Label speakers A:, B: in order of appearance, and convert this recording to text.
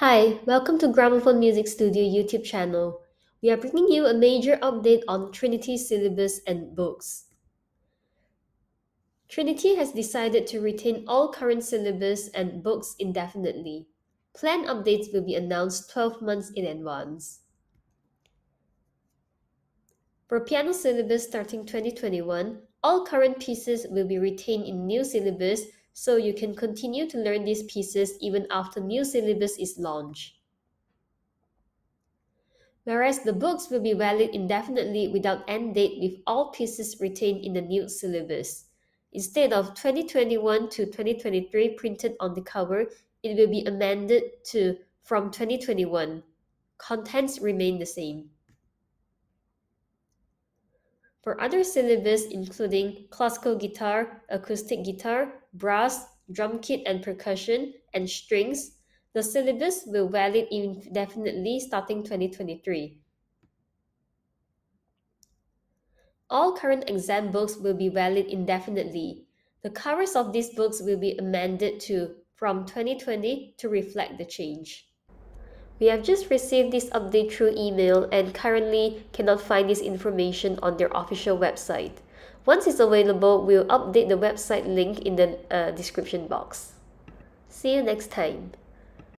A: Hi, welcome to Gramophone Music Studio YouTube channel. We are bringing you a major update on Trinity syllabus and books. Trinity has decided to retain all current syllabus and books indefinitely. Plan updates will be announced 12 months in advance. For piano syllabus starting 2021, all current pieces will be retained in new syllabus so you can continue to learn these pieces even after new syllabus is launched. Whereas the books will be valid indefinitely without end date with all pieces retained in the new syllabus. Instead of 2021 to 2023 printed on the cover, it will be amended to from 2021. Contents remain the same. For other syllabus including classical guitar, acoustic guitar, brass, drum kit and percussion, and strings, the syllabus will valid indefinitely starting 2023. All current exam books will be valid indefinitely. The covers of these books will be amended to from 2020 to reflect the change. We have just received this update through email and currently cannot find this information on their official website. Once it's available, we'll update the website link in the uh, description box. See you next time.